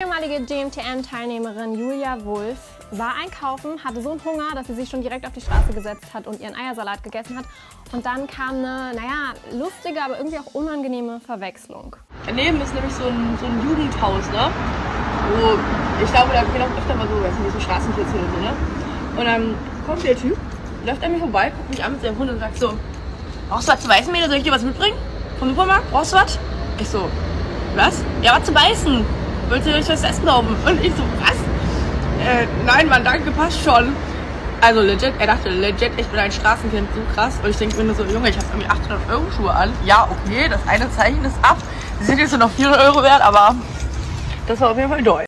ehemalige GMTM-Teilnehmerin Julia Wulff war einkaufen, hatte so einen Hunger, dass sie sich schon direkt auf die Straße gesetzt hat und ihren Eiersalat gegessen hat. Und dann kam eine, naja, lustige, aber irgendwie auch unangenehme Verwechslung. Daneben ist nämlich so ein, so ein Jugendhaus, ne? Wo, ich glaube, da gehen auch öfter mal so, weiß nicht, so Straßenkids oder so, ne? Und dann kommt der Typ, läuft an mir vorbei, guckt mich an mit seinem Hund und sagt so, brauchst du was zu beißen, Mädel? Soll ich dir was mitbringen? Vom Supermarkt? Brauchst du was? Ich so, was? Ja, was zu beißen. Wollt ihr euch was essen kaufen? Und ich so, was? Äh, nein, Mann, danke, passt schon. Also legit, er dachte legit, ich bin ein Straßenkind, so krass. Und ich denke mir nur so, Junge, ich habe irgendwie 800 Euro Schuhe an. Ja, okay, das eine Zeichen ist ab. Die sind jetzt nur noch 400 Euro wert, aber das war auf jeden Fall doll.